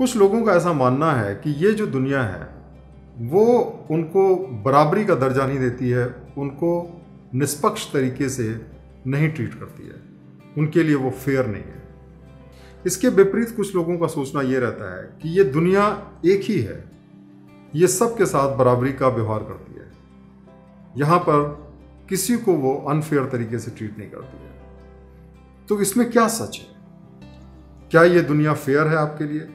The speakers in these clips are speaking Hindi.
कुछ लोगों का ऐसा मानना है कि ये जो दुनिया है, वो उनको बराबरी का दर्जा नहीं देती है, उनको निष्पक्ष तरीके से नहीं ट्रीट करती है। उनके लिए वो फेयर नहीं है। इसके विपरीत कुछ लोगों का सोचना ये रहता है कि ये दुनिया एक ही है। ये सब के साथ बराबरी का व्यवहार करती है। यहाँ पर किसी को वो अनफेयर तरीके से ट्रीट नहीं करती है। तो इसमें क्या सच है? क्या ये दुनिया फेयर है आपके लिए?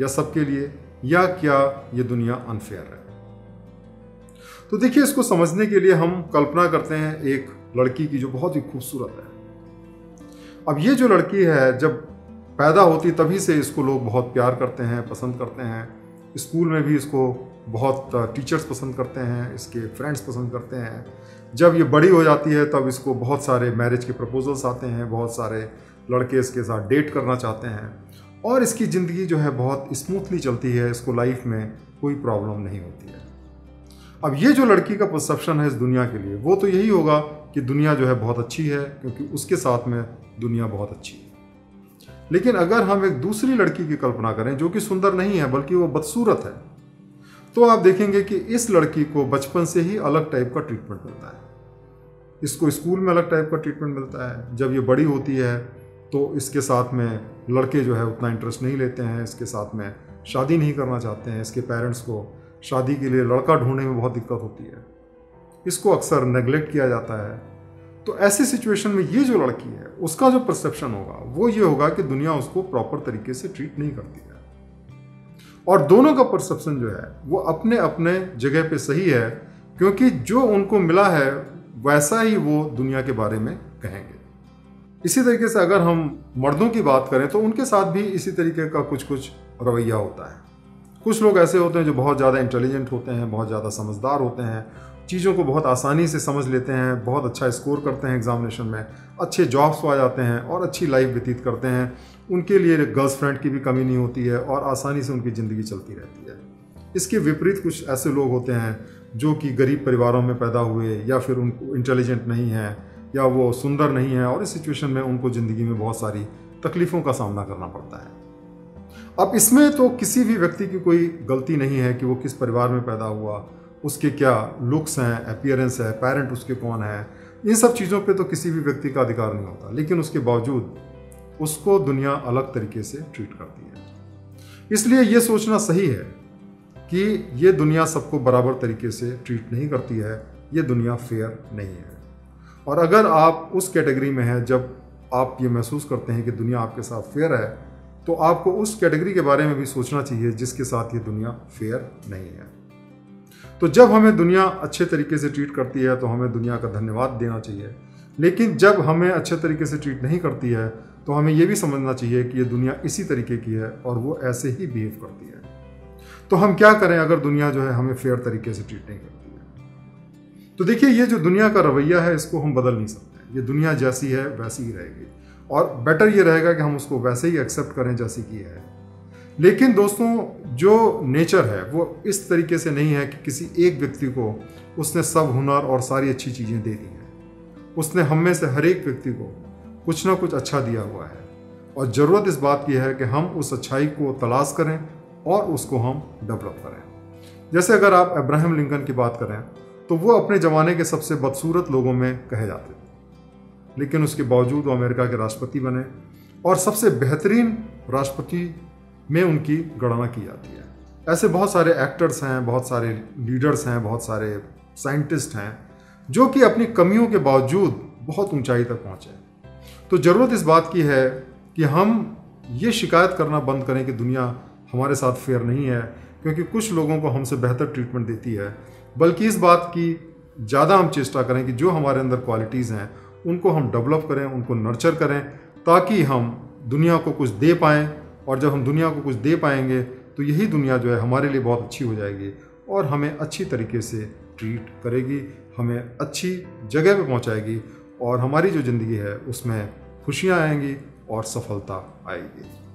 या सबके लिए, या क्या ये दुनिया अनफेयर है? तो देखिए, इसको समझने के लिए हम कल्पना करते हैं एक लड़की की जो बहुत ही खूबसूरत है। अब ये जो लड़की है, जब पैदा होती तभी से इसको लोग बहुत प्यार करते हैं, पसंद करते हैं। स्कूल में भी इसको बहुत टीचर्स पसंद करते हैं, इसके फ्रेंड्स पसंद करते हैं। जब ये बड़ी हो जाती है, तब इसको बहुत सारे मैरिज के प्रपोजल्स आते हैं, बहुत सारे लड़के इसके साथ डेट करना चाहते हैं। और इसकी ज़िंदगी जो है बहुत स्मूथली चलती है, इसको लाइफ में कोई प्रॉब्लम नहीं होती है। अब ये जो लड़की का परसेप्शन है इस दुनिया के लिए, वो तो यही होगा कि दुनिया जो है बहुत अच्छी है, क्योंकि उसके साथ में दुनिया बहुत अच्छी है। लेकिन अगर हम एक दूसरी लड़की की कल्पना करें, जो कि सुंदर नहीं है, बल्कि वो बदसूरत है तो आप देखेंगे कि इस लड़की को बचपन से ही अलग टाइप का ट्रीटमेंट मिलता है। इसको स्कूल में अलग टाइप का ट्रीटमेंट मिलता है। जब ये बड़ी होती है तो इसके साथ में लड़के जो है उतना इंटरेस्ट नहीं लेते हैं, इसके साथ में शादी नहीं करना चाहते हैं, इसके पेरेंट्स को शादी के लिए लड़का ढूँढने में बहुत दिक्कत होती है। इसको अक्सर नेग्लेक्ट किया जाता है। तो ऐसी सिचुएशन में ये जो लड़की है, उसका जो परसेप्शन होगा, वो ये होगा कि दुनिया उसको प्रॉपर तरीके से ट्रीट नहीं करती है। और दोनों का परसेप्शन जो है, वो अपने अपने जगह पे सही है, क्योंकि जो उनको मिला है, वैसा ही वो दुनिया के बारे में कहेंगे। इसी तरीके से अगर हम मर्दों की बात करें तो उनके साथ भी इसी तरीके का कुछ कुछ रवैया होता है। कुछ लोग ऐसे होते हैं जो बहुत ज़्यादा इंटेलिजेंट होते हैं, बहुत ज़्यादा समझदार होते हैं, चीज़ों को बहुत आसानी से समझ लेते हैं, बहुत अच्छा स्कोर करते हैं एग्जामिनेशन में, अच्छे जॉब्स पा जाते हैं और अच्छी लाइफ व्यतीत करते हैं। उनके लिए गर्ल्स फ्रेंड की भी कमी नहीं होती है और आसानी से उनकी ज़िंदगी चलती रहती है। इसके विपरीत कुछ ऐसे लोग होते हैं जो कि गरीब परिवारों में पैदा हुए या फिर उनको इंटेलिजेंट नहीं है। या वो सुंदर नहीं है और इस सिचुएशन में उनको ज़िंदगी में बहुत सारी तकलीफ़ों का सामना करना पड़ता है। अब इसमें तो किसी भी व्यक्ति की कोई गलती नहीं है कि वो किस परिवार में पैदा हुआ, उसके क्या लुक्स हैं अपियरेंस है पेरेंट उसके कौन है, इन सब चीज़ों पे तो किसी भी व्यक्ति का अधिकार नहीं होता। लेकिन उसके बावजूद उसको दुनिया अलग तरीके से ट्रीट करती है। इसलिए ये सोचना सही है कि ये दुनिया सबको बराबर तरीके से ट्रीट नहीं करती है, ये दुनिया फेयर नहीं है। और अगर आप उस कैटेगरी में हैं जब आप ये महसूस करते हैं कि दुनिया आपके साथ फेयर है तो आपको उस कैटेगरी के बारे में भी सोचना चाहिए जिसके साथ ये दुनिया फेयर नहीं है। तो जब हमें दुनिया अच्छे तरीके से ट्रीट करती है तो हमें दुनिया का धन्यवाद देना चाहिए। लेकिन जब हमें अच्छे तरीके से ट्रीट नहीं करती है तो हमें ये भी समझना चाहिए कि ये दुनिया इसी तरीके की है और वो ऐसे ही बिहेव करती है। तो हम क्या करें अगर दुनिया जो है हमें फेयर तरीके से ट्रीट नहीं करती? तो देखिए, ये जो दुनिया का रवैया है, इसको हम बदल नहीं सकते ये दुनिया जैसी है, वैसी ही रहेगी। और बेटर ये रहेगा कि हम उसको वैसे ही एक्सेप्ट करें जैसी की है। लेकिन दोस्तों, जो नेचर है, वो इस तरीके से नहीं है कि किसी एक व्यक्ति को उसने सब हुनर और सारी अच्छी चीज़ें दे दी हैं। उसने हम में से हर एक व्यक्ति को कुछ ना कुछ अच्छा दिया हुआ है। और ज़रूरत इस बात की है कि हम उस अच्छाई को तलाश करें और उसको हम डेवलप करें। जैसे अगर आप अब्राहम लिंकन की बात करें तो वो अपने ज़माने के सबसे बदसूरत लोगों में कहे जाते थे। लेकिन उसके बावजूद वो अमेरिका के राष्ट्रपति बने और सबसे बेहतरीन राष्ट्रपति में उनकी गणना की जाती है। ऐसे बहुत सारे एक्टर्स हैं, बहुत सारे लीडर्स हैं, बहुत सारे साइंटिस्ट हैं, जो कि अपनी कमियों के बावजूद बहुत ऊंचाई तक पहुँचे तो ज़रूरत इस बात की है कि हम ये शिकायत करना बंद करें कि दुनिया हमारे साथ फेयर नहीं है क्योंकि कुछ लोगों को हमसे बेहतर ट्रीटमेंट देती है। बल्कि इस बात की ज़्यादा हम चेष्टा करें कि जो हमारे अंदर क्वालिटीज़ हैं, उनको हम डेवलप करें, उनको नर्चर करें, ताकि हम दुनिया को कुछ दे पाएँ। और जब हम दुनिया को कुछ दे पाएँगे तो यही दुनिया जो है हमारे लिए बहुत अच्छी हो जाएगी और हमें अच्छी तरीके से ट्रीट करेगी, हमें अच्छी जगह पे पहुंचाएगी और हमारी जो ज़िंदगी है, उसमें खुशियाँ आएँगी और सफलता आएगी।